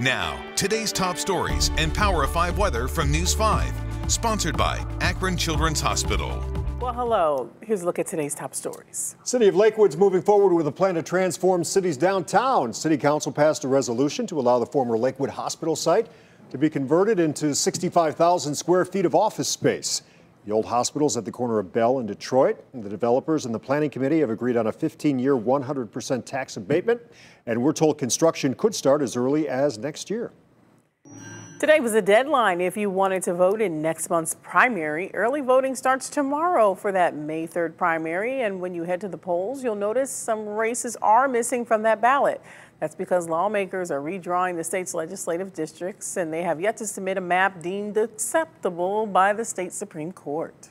Now, today's top stories and Power of 5 weather from News 5. Sponsored by Akron Children's Hospital. Well, hello. Here's a look at today's top stories. City of Lakewood's moving forward with a plan to transform city's downtown. City Council passed a resolution to allow the former Lakewood Hospital site to be converted into 65,000 square feet of office space. The old hospital's at the corner of Belle and Detroit. The developers and the planning committee have agreed on a 15-year, 100% tax abatement, and we're told construction could start as early as next year. Today was the deadline if you wanted to vote in next month's primary. Early voting starts tomorrow for that May 3rd primary, and when you head to the polls, you'll notice some races are missing from that ballot. That's because lawmakers are redrawing the state's legislative districts, and they have yet to submit a map deemed acceptable by the state Supreme Court.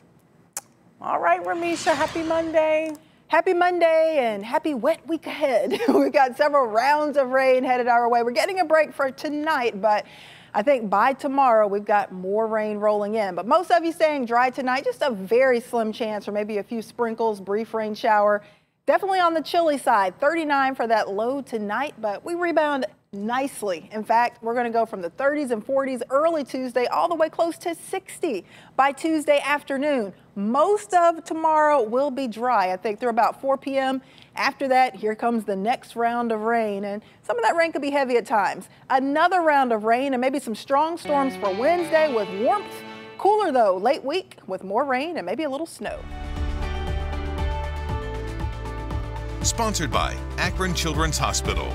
All right, Remeisha, happy Monday. Happy Monday and happy wet week ahead. We've got several rounds of rain headed our way. We're getting a break for tonight, but I think by tomorrow we've got more rain rolling in, but most of you staying dry tonight, just a very slim chance for maybe a few sprinkles, brief rain shower. Definitely on the chilly side, 39 for that low tonight, but we rebound nicely. In fact, we're going to go from the 30s and 40s early Tuesday all the way close to 60 by Tuesday afternoon. Most of tomorrow will be dry, I think, through about 4 p.m. After that, here comes the next round of rain, and some of that rain could be heavy at times. Another round of rain and maybe some strong storms for Wednesday with warmth. Cooler, though, late week with more rain and maybe a little snow. Sponsored by Akron Children's Hospital.